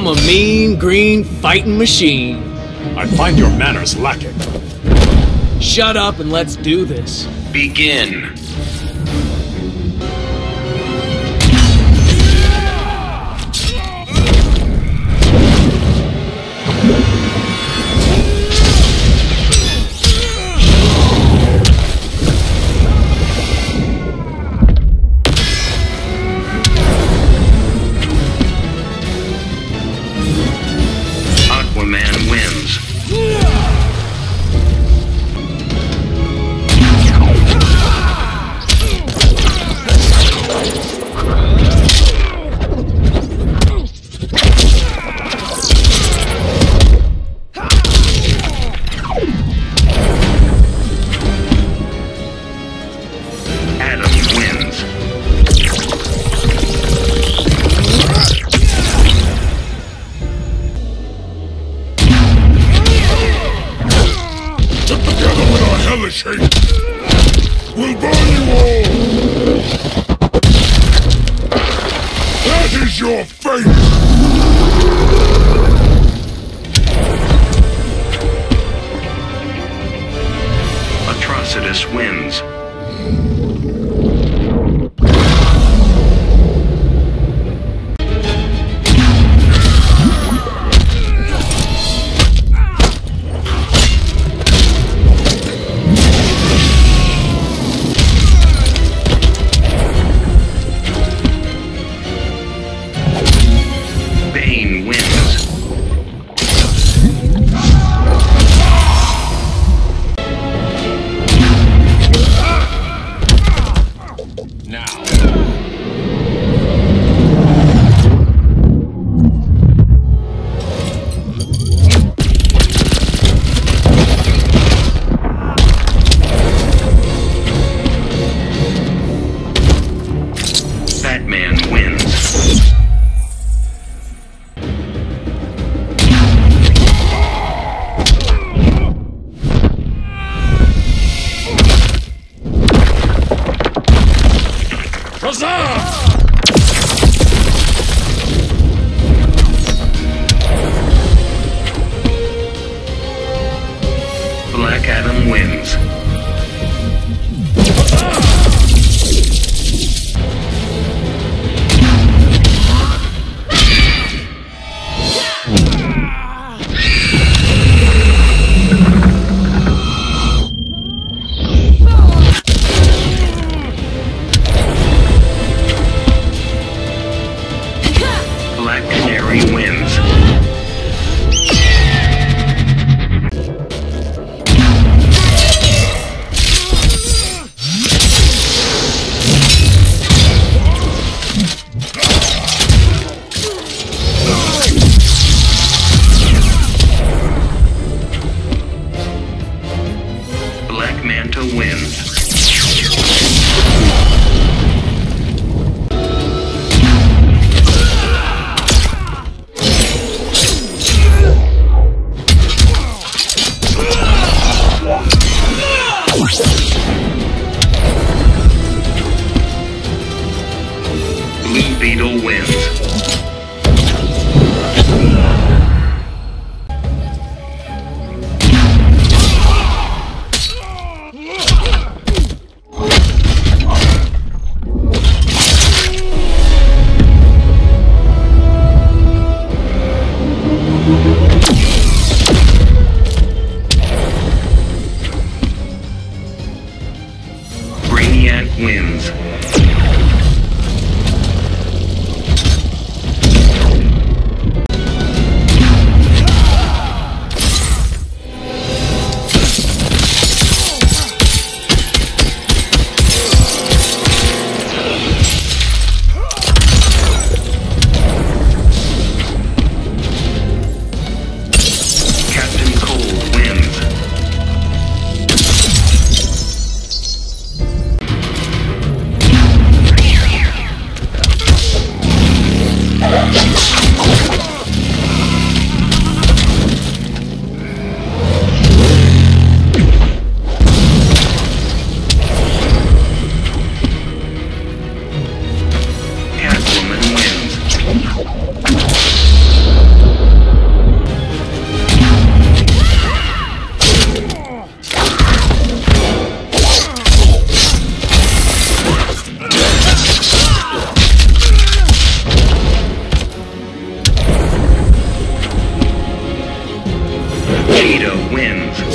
I'm a mean green fighting machine. I find your manners lacking. Shut up and let's do this. Begin. Atrocitus wins. Manta wins. wins.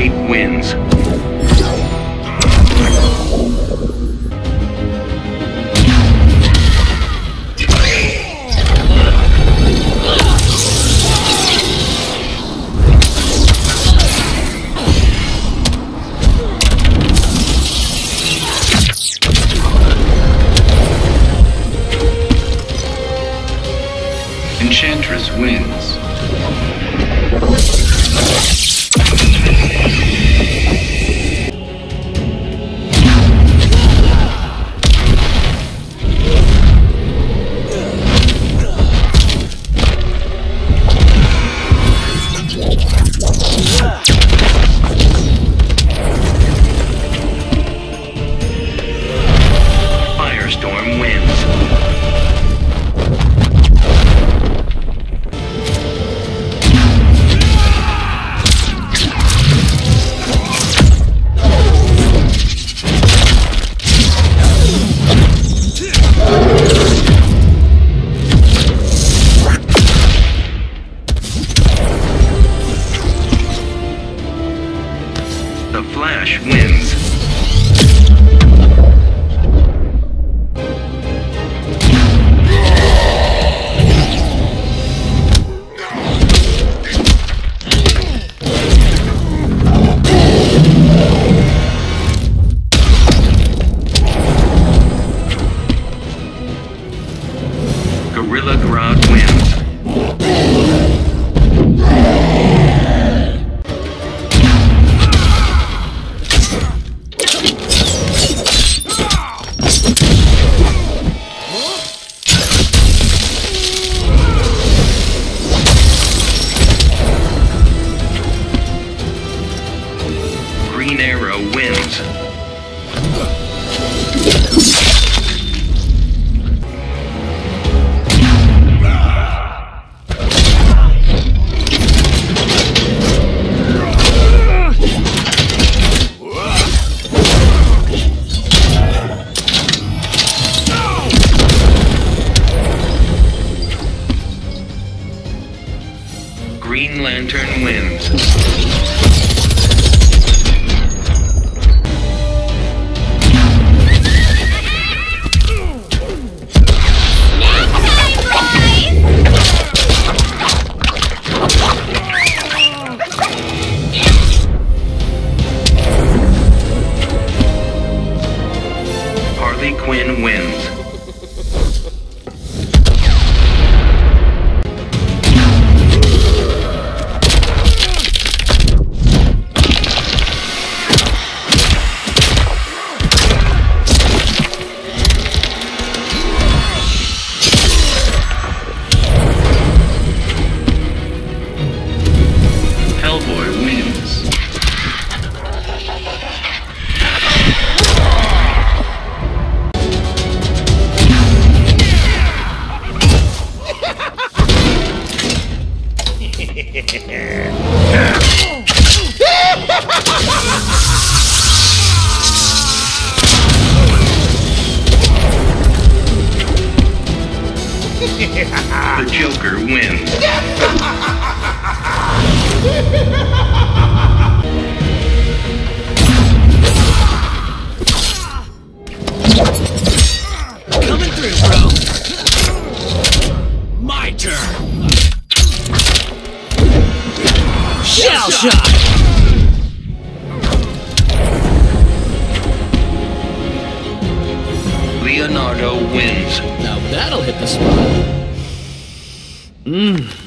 Dr. Fate wins. Enchantress wins. Green Lantern wins. My turn. Shell shock. Leonardo wins. Now that'll hit the spot. Mmm.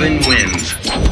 Robin wins.